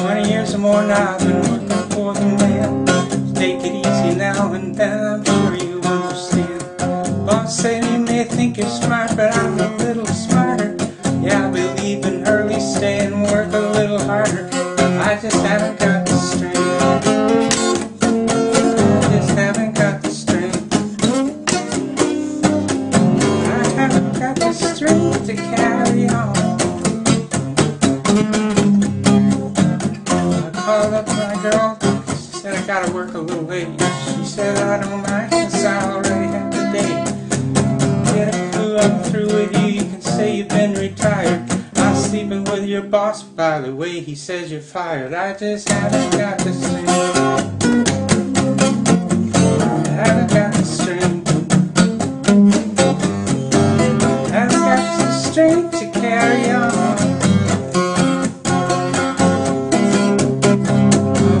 Twenty years or more now I've been working for the man. Take it easy now and then, I'm sure you understand. Boss said you may think you're smart, but I'm a little smarter. Yeah, I believe in early stay and work a little harder. I just haven't got strength to carry on. I called up my girl. She said I gotta work a little late. She said I don't mind since I already have the day. Get a clue I'm through with you. You can say you've been retired. I'm sleeping with your boss. By the way, he says you're fired. I just haven't got the strength. Strength to carry on. I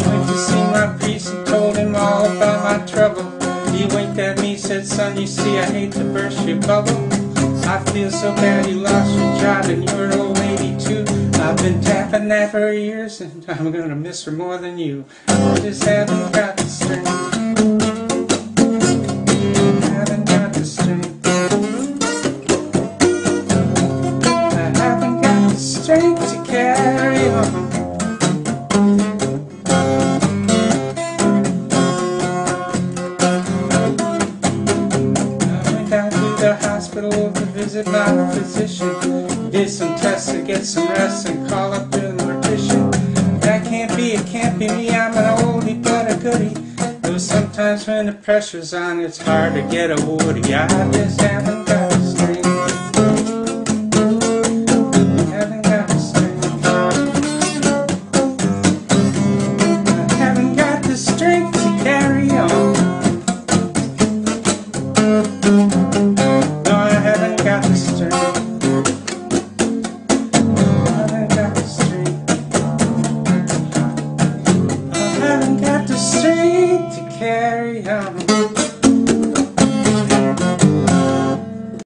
went to see my priest and told him all about my trouble. He winked at me, said, son, you see, I hate to burst your bubble. I feel so bad you lost your job and your old lady too. I've been tapping that for years and I'm gonna miss her more than you. I just haven't got the strength. To carry on. I went down to the hospital to visit my physician. Did some tests to get some rest and call up the mortician. That can't be, it can't be me, I'm an oldie but a goodie. Though sometimes when the pressure's on, it's hard to get a woody. I just haven't have